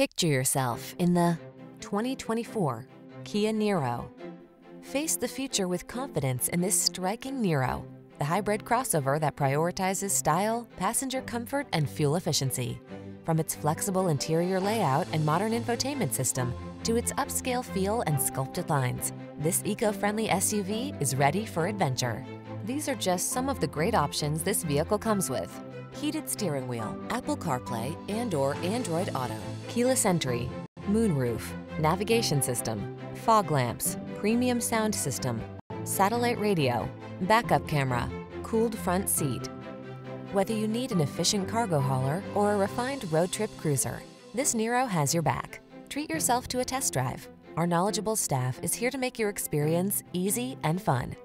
Picture yourself in the 2024 Kia Niro. Face the future with confidence in this striking Niro, the hybrid crossover that prioritizes style, passenger comfort, and fuel efficiency. From its flexible interior layout and modern infotainment system to its upscale feel and sculpted lines, this eco-friendly SUV is ready for adventure. These are just some of the great options this vehicle comes with. Heated steering wheel, Apple CarPlay and or Android Auto, keyless entry, moonroof, navigation system, fog lamps, premium sound system, satellite radio, backup camera, cooled front seat. Whether you need an efficient cargo hauler or a refined road trip cruiser, this Niro has your back. Treat yourself to a test drive. Our knowledgeable staff is here to make your experience easy and fun.